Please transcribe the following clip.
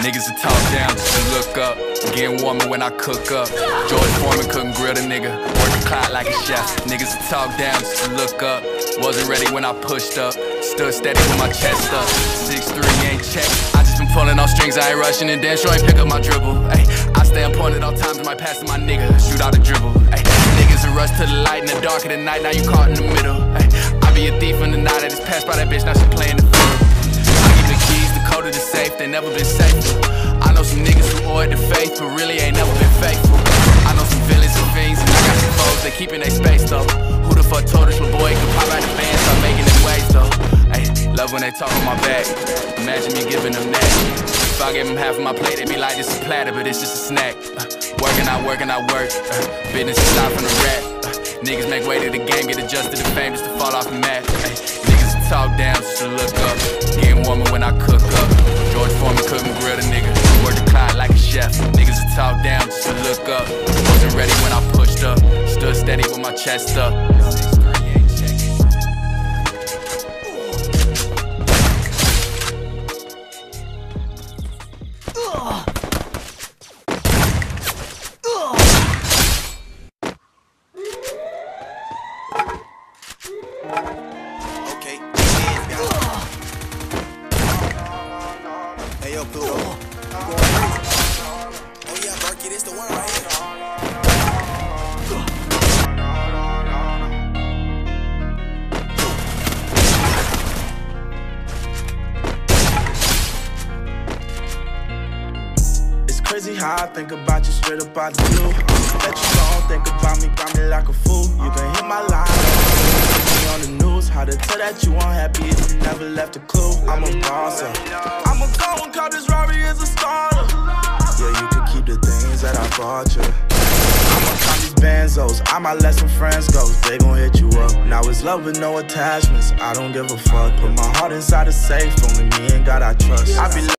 Niggas to talk down just to look up. Getting warmer when I cook up. George Foreman couldn't grill the nigga. Work the clock like a chef. Niggas to talk down just to look up. Wasn't ready when I pushed up. Stood steady with my chest up. 6'3 ain't check. I just been pulling on strings, I ain't rushing and dance, sure ain't pick up my dribble. Ay, I stay on point at all times, My pass to my nigga. Shoot out a dribble. Ay, niggas a rush to the light in the dark of the night, now you caught in the middle. Ay, I be a thief in the night, I just passed by that bitch, now she playing the keys, the the safe, they never been safer. I know some niggas who it to faith, but really ain't never been faithful. I know some villains and fiends, and I got some foes, they keeping they space though. Who the fuck told us my boy could pop out the band, start making it waves though. Ay, love when they talk on my back. Imagine me giving them that. If I give them half of my plate, they be like, this a platter, but it's just a snack. Uh, working, I work, and I work. Uh, business aside from the rap. Niggas make way to the game, get adjusted to fame just to fall off the mat. Niggas talk down just to look up. My chest up. Okay. Hey, yo, Pluto. Crazy how I think about you straight up out the blue. Bet you don't think about me, got me like a fool. You can hit my line, on the news. How to tell that you unhappy if you never left a clue. I'm a boss, uh. up. I'ma go and call this Rory as a starter. Yeah, you can keep the things that I bought you. I'ma call these benzos. I might let some friends go. They gon' hit you up. Now it's love with no attachments. I don't give a fuck. Put my heart inside a safe. Only me and God I trust. I be